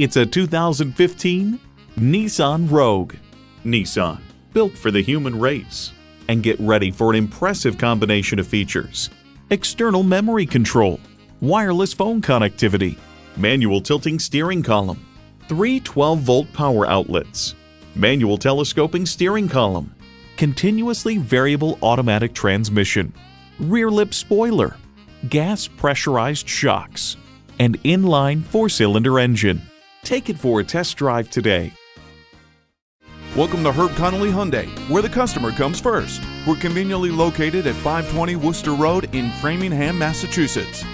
It's a 2015 Nissan Rogue. Nissan, built for the human race. And get ready for an impressive combination of features. External memory control, wireless phone connectivity, manual tilting steering column, three 12-volt power outlets, manual telescoping steering column, continuously variable automatic transmission, rear lip spoiler, gas pressurized shocks, and inline four-cylinder engine. Take it for a test drive today. Welcome to Herb Connolly Hyundai, where the customer comes first. We're conveniently located at 520 Worcester Road in Framingham, Massachusetts.